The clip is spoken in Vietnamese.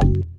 Bye.